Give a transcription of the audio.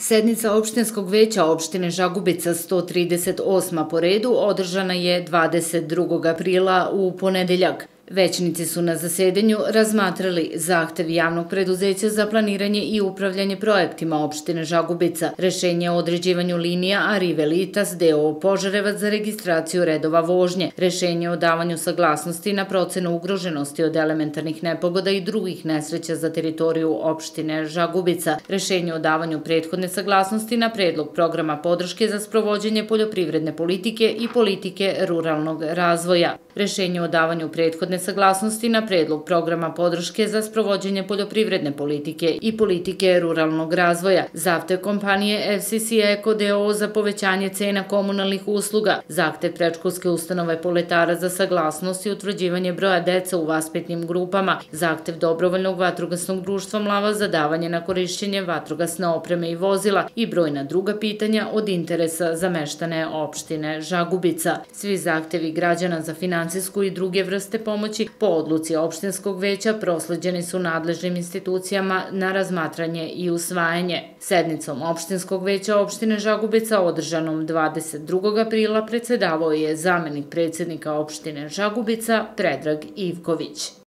Sednica opštinskog veća opštine Žagubica 138. po redu održana je 22. aprila u ponedeljak. Većnici su na zasedenju razmatrali zahtev javnog preduzeća za planiranje i upravljanje projektima opštine Žagubica, rešenje o određivanju linija Arrive Litas deo Požarevac za registraciju redova vožnje, rešenje o davanju saglasnosti na procenu ugroženosti od elementarnih nepogoda i drugih nesreća za teritoriju opštine Žagubica, rešenje o davanju prethodne saglasnosti na predlog programa podrške za sprovođenje poljoprivredne politike i politike ruralnog razvoja, rešenje o davanju prethodne saglasnosti na predlog programa podrške za sprovođenje poljoprivredne politike i politike ruralnog razvoja, zahtev kompanije FCC Eko DO za povećanje cena komunalnih usluga, zahtev prečkolske ustanove poletara za saglasnost i utvrđivanje broja deca u vaspetnim grupama, zahtev dobrovoljnog vatrogasnog društva Mlava za davanje na korišćenje vatrogasne opreme i vozila i brojna druga pitanja od interesa za meštane opštine Žagubica. Svi zahtevi građana za financijsku i druge vrste pomoći pomoći po odluci opštinskog veća prosleđeni su nadležnim institucijama na razmatranje i usvajanje. Sednicom opštinskog veća opštine Žagubica održanom 22. aprila predsedavao je zamenik predsednika opštine Žagubica Predrag Ivković.